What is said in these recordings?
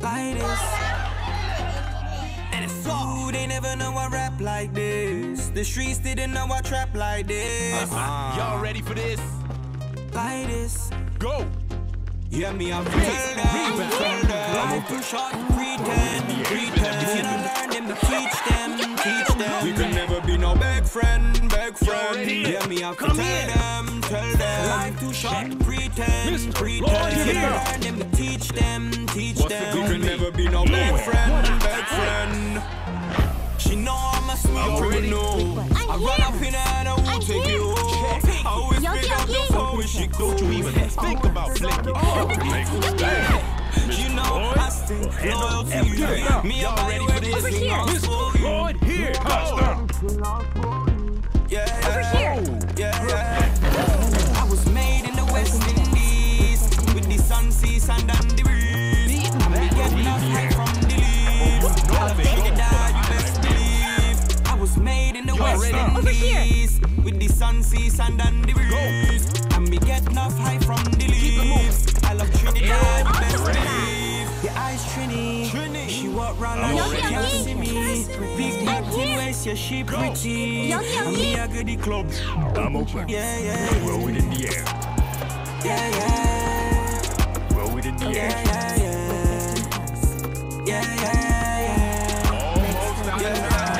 like this. And it's all they never know I rap like this. The streets didn't know I trap like this. Uh-huh. Y'all ready for this? Like this. Go! Yeah, me, I'm tell them, tell them. Life too short pretend, pretend. I learn them to teach them, teach them. We can never be no big friend, big friend. Yeah, me, I tell them, tell them. Life too short to pretend, pretend. I learn them to teach them, teach them. We can never be no big friend, big friend. She know I'm a smooth criminal. I run up in her and I will take you. Home. I always pick up the phone when she Don't you even think about flicking. You know I stay loyal to you. Me, Y'all I'm ready for this? everything Over else for you. Lloyd, here! Yeah, Over here. yeah, yeah. I was made in the West Indies with the sun, sea, sand, and the breeze. And we get enough hype from the leaves. I'll take it down, you best believe. I was made in the West ready? Over here. Indies with the sun, sea, sand, and the breeze. And we get enough hype from the leaves. I Trinidad, you best believe. Your eyes Trini, Trini. She walk round like Yogi, she can't see me. Big I'm waist, yeah, she pretty. Yogi, And me Yogi. a goody club. I'm open. Yeah, yeah, Throw it in the air. yeah, yeah, Throw it in the air. yeah, yeah, yeah, yeah, yeah. Almost out of time.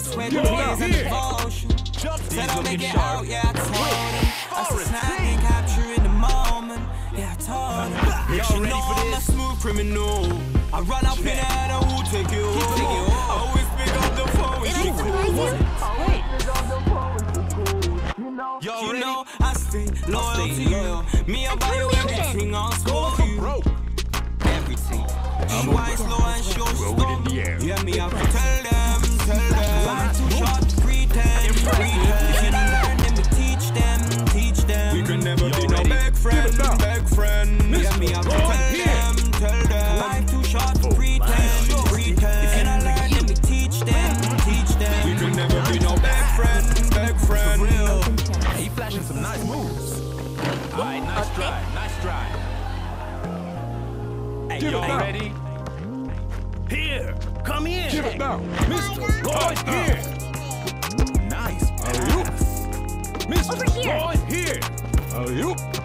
Sweat, Yo, tears, and here. Jump Said I'll make it sharp. out, yeah, I told him. I said a snap team. and capture in the moment. Yeah, I told him. Y'all ready for I'm a this? smooth criminal. I run up in and I will take you home. I always pick up the phone when Did she I surprise you? Y'all You ready? know I stay loyal to you. Me, I'll buy you everything. I'll Go She wise, low, and sure she Throw it in the air. Yeah, me have to tell them, tell them. Life too short oh, to pretend, pretend. Learn them to teach them, teach them. We can never be no big friend, Give it up. big friend. Yeah, me have to tell them, tell them. Life too short pretend, pretend. Learn teach them, teach them. We can never be no big friend, big friend. Real. He flashing some nice moves. All right, nice try, nice try. Hey, y'all ready? Here, come in. Give it now. Mr. Lloyd here. Nice. Over here. Lloyd here. Next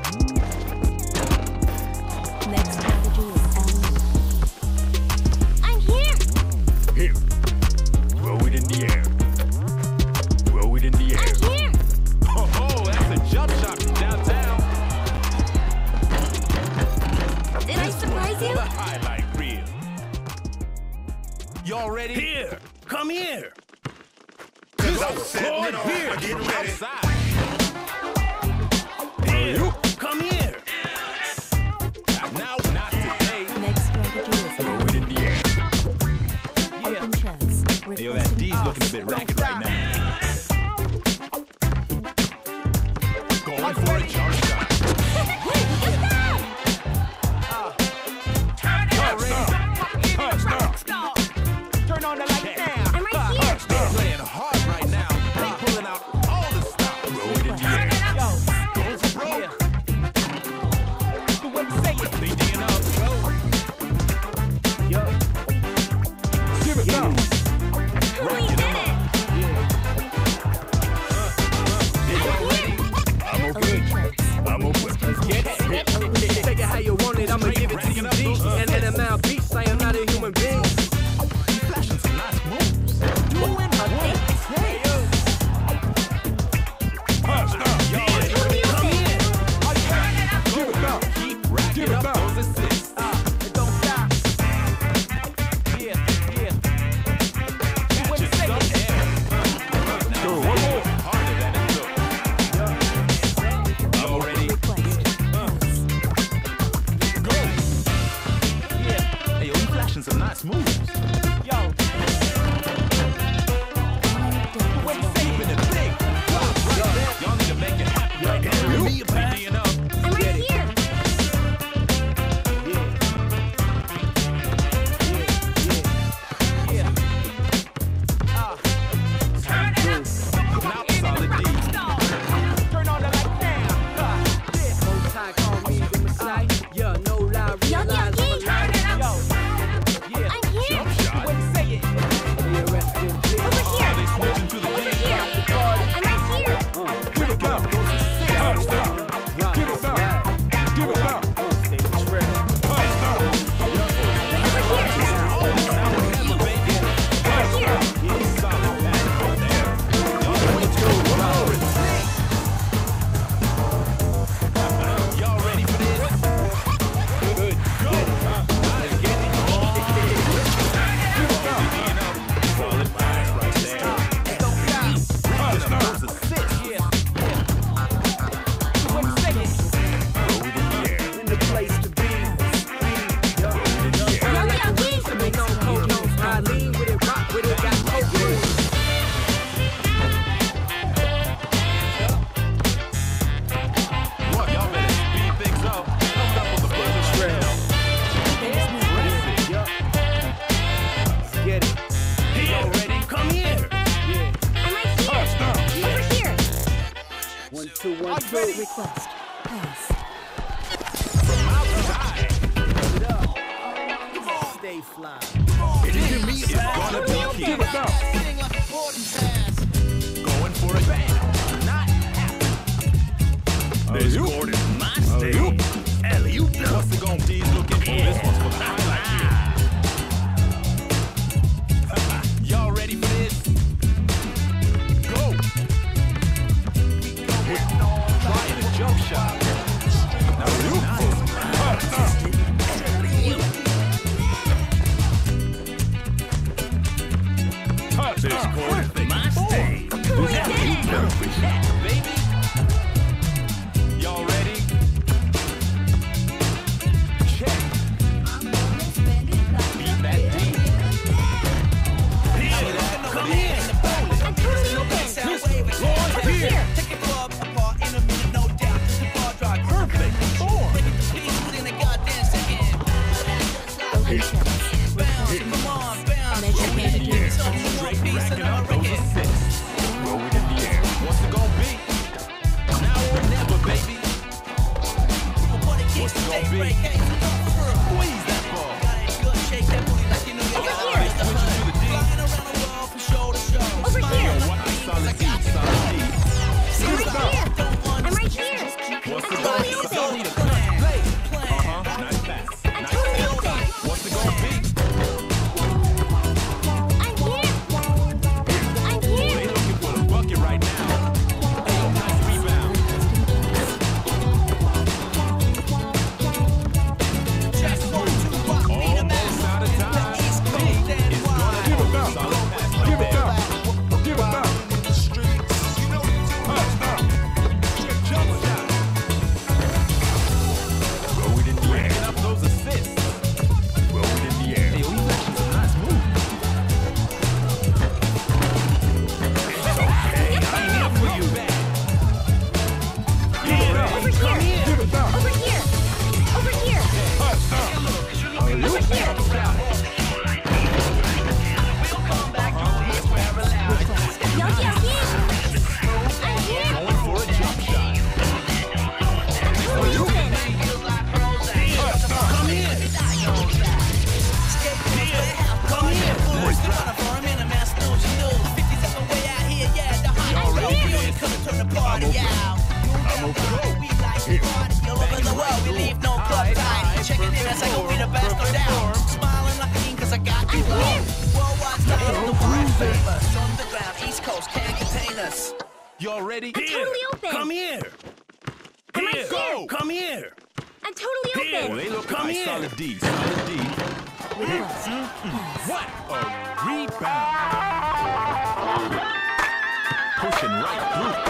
Southwest. Peace. East Coast can't contain us. Y'all ready? Here. I'm totally open. Come here. Here. here. Go. Come here. I'm totally here. Well, they look Come like here. solid D. Solid D. What a rebound. Pushing right through.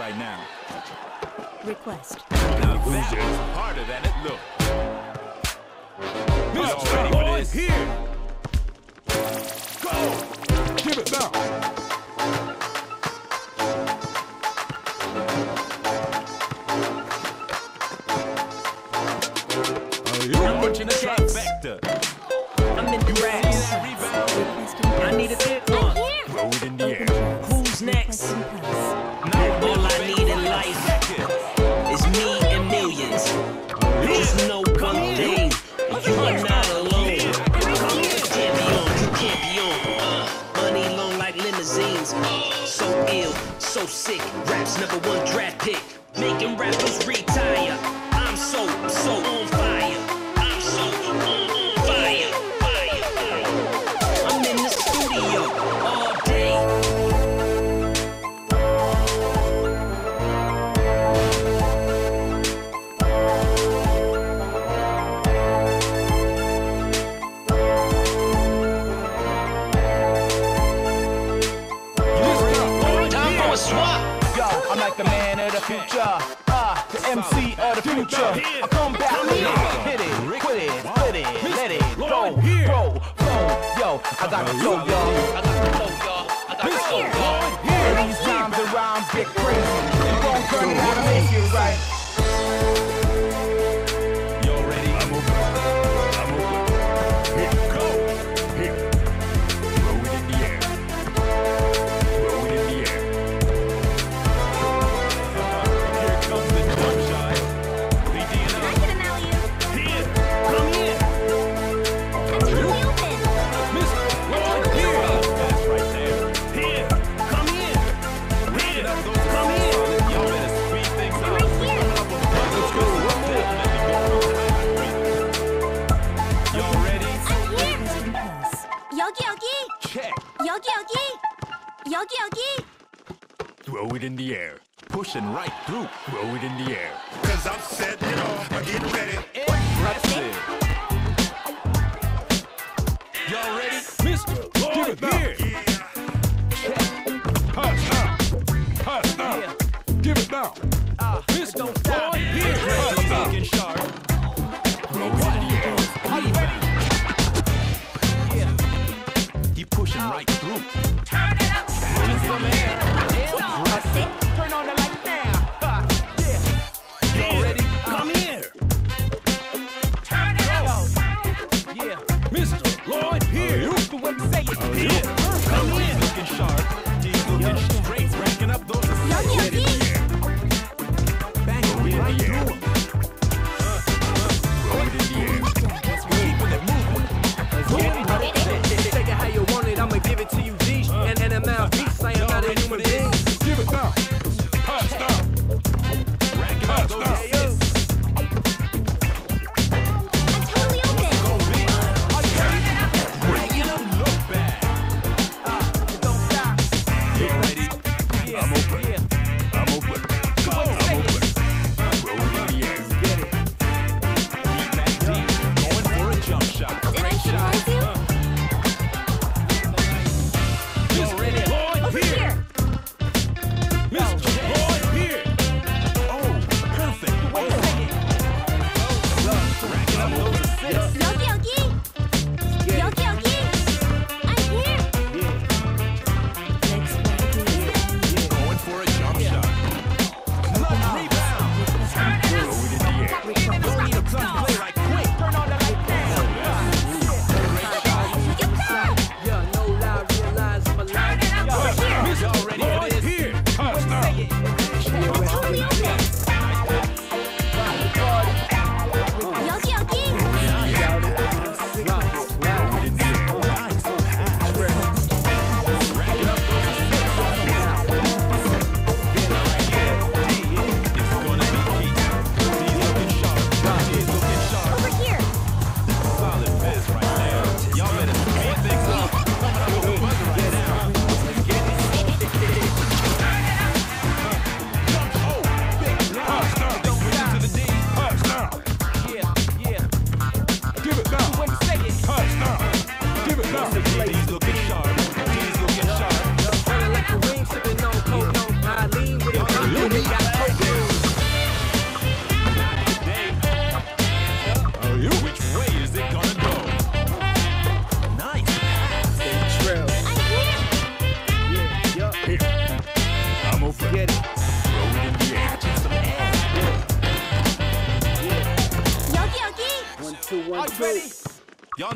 right now. Request. Now that harder than it looked. Mr. Here. Go! Give it. about? Uh, this don't stop here. What? Yeah. Pushing right through. Turn it up. Just some. Turn on the light now. Uh, yeah. You yeah. ready? Uh, Come here. Turn it up. Yeah. Mr. Lloyd here. You the way you say it. Yeah. Sunday.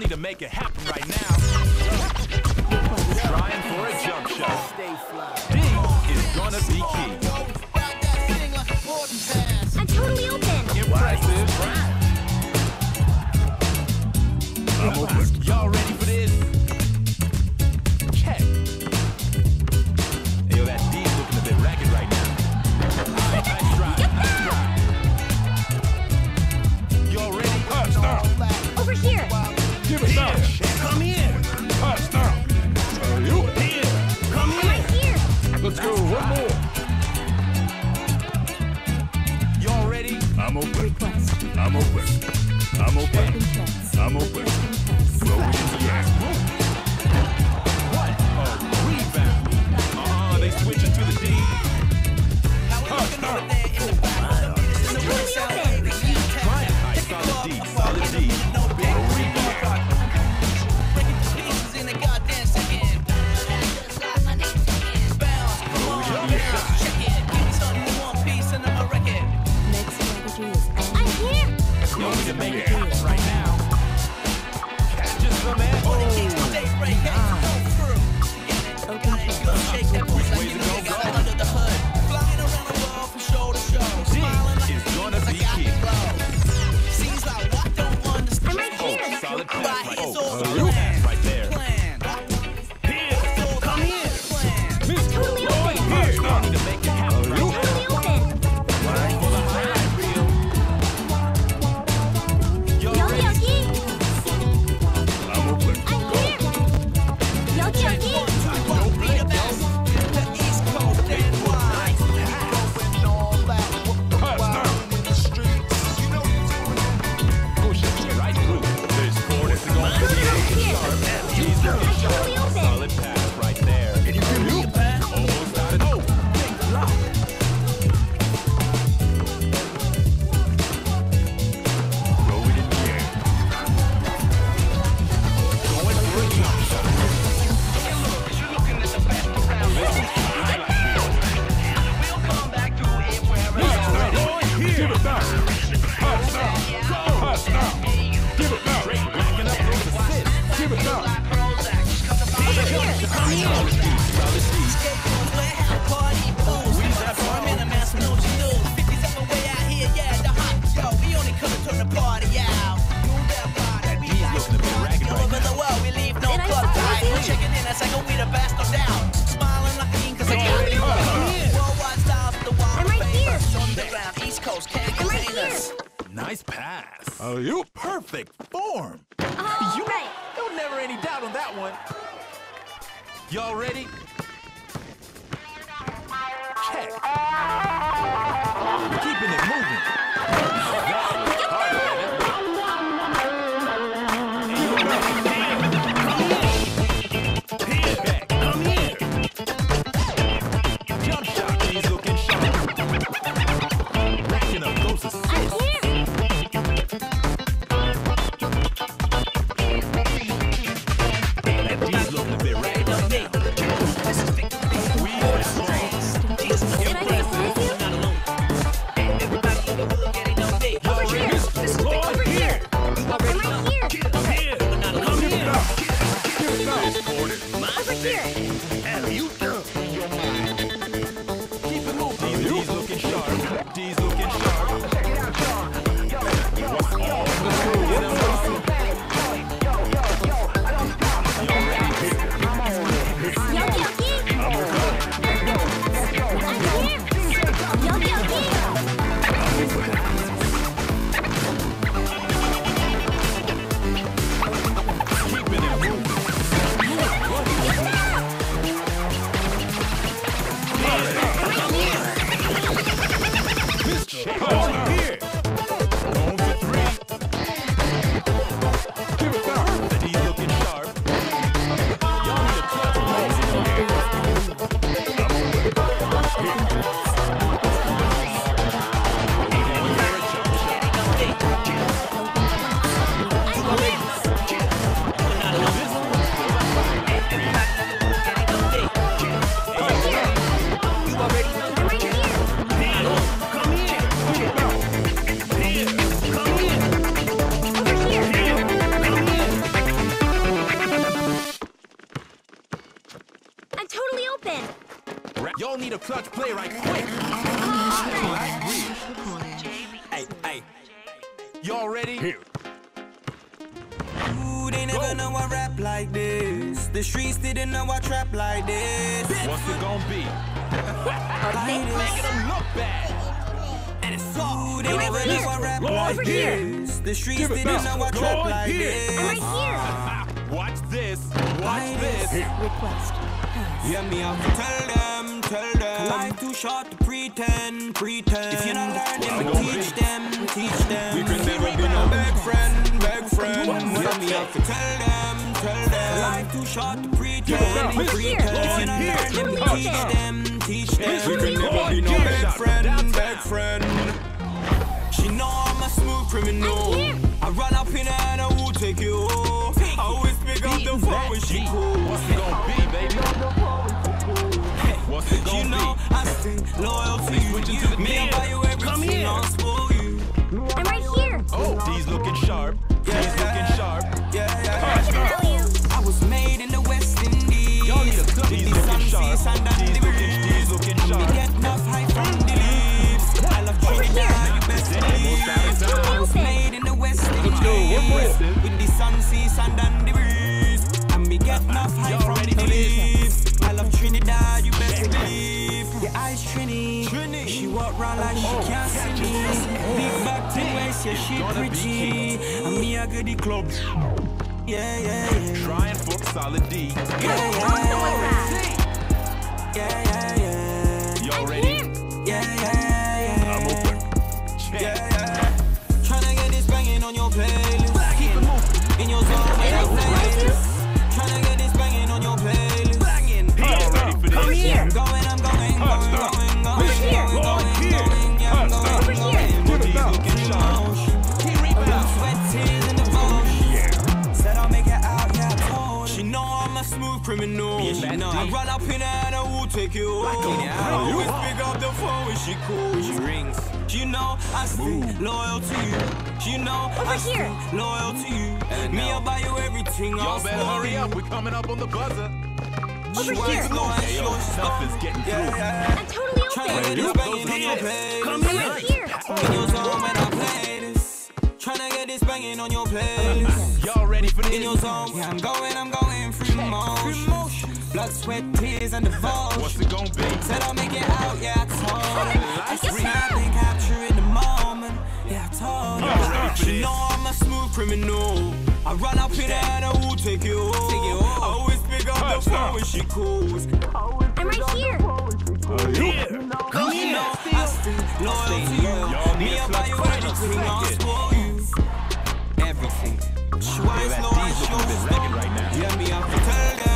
ready to make it happen right now. Nice pass. Oh, you perfect form. All You right. There was never any doubt on that one. Y'all ready? Check. Y'all ready? Here. Ooh, they never know I rap like this. The streets didn't know I trap like this. What's it gonna be? Like this. Making them look bad. And it's all. Ooh, they never here. know I rap Lord, like here. this. The streets Give didn't know I trap Lord, like here. I'm right here. Ah, Watch this. Watch Like this. this. Request. Yeah, me have to tell them, tell them. Life too short to pretend, pretend. If you're not teach them, teach them. We can never be no beg friend, beg friend. Me have to tell them, tell them. Life too short to pretend, pretend. If you're not Totally teach them, teach them. We can never be no bad friend, beg friend. She know I'm a smooth criminal. I run up in her and I will take you home. I always pick up the phone when she calls. What's it gonna be, baby? What's it gonna be? I stay loyal to switching you. to the Me, I dance. buy you Come everything, here. I'll spoil you. I'm right here. Oh, D's looking sharp. D's looking sharp. Yeah, yeah. I can tell you. I was made in the West Indies. Y'all need a clutch. D's With the sun, looking sharp. seas, D's looking, breeze. D's looking sharp. Get enough high from the leaves. I love Trinidad, you best believe. I was made in the West Indies. With the sun, seas, and the breeze. And me get enough high from the leaves. I love Trinidad, you best believe. The eyes Trini. Trini. She walk round like she oh, can't see me. Big oh. back to waist, yeah, she Gonna be pretty. And me a good the club. Yeah, yeah, yeah. Trying for solid D. Yeah, yeah, yeah. Yeah, yeah, yeah. Smooth criminal. Yes, She I run up in her and I will take you home. I always pick up the phone when she calls. She rings. She know I stay loyal to you. She know I stay loyal to you. Me, I'll buy you everything. Y'all I'll better spoil hurry up. We're coming up on the buzzer. She Over wants here. know Hey, yo, stuff is getting Yeah, through. yeah. I'm totally Tryna get open. this banging on your Come here. Right here. In your zone when I play this. Tryna get this banging on your playlist. Y'all ready for In your zone, yeah, I'm going, I'm going through motion. Blood, sweat, tears, and devotion. What's it gonna be? Said I'll make it out, yeah, I told her. I Just guess snap so. and the moment. Yeah, I told Y'all ready her. for know I'm a smooth criminal. I run up in there and I will take you home. I always pick up the phone when she calls. I'm right here. Here. Come You here. know I stay loyal to you. Me, a I buy you flat anything, corner. I'll Select it. spoil you. Everything. Schweiß, no, I show. Yeah, me, I'm tell them.